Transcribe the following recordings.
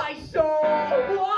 I saw.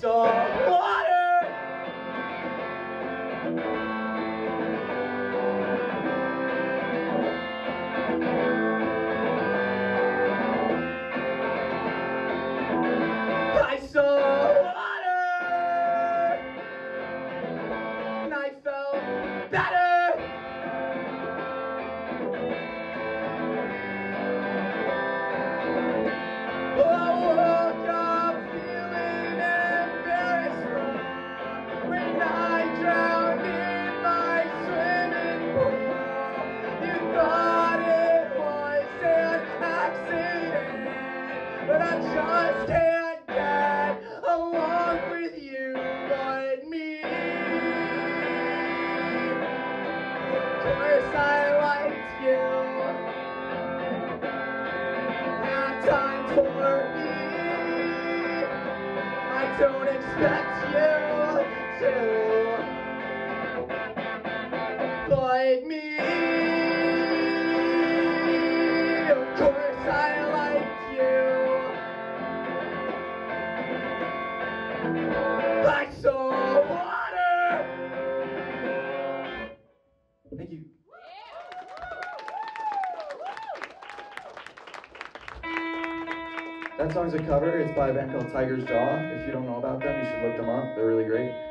some water. I saw water, and I felt better. first I liked you? For me. I don't expect you. That song's a cover. It's by a band called Tigers Jaw. If you don't know about them, you should look them up. They're really great.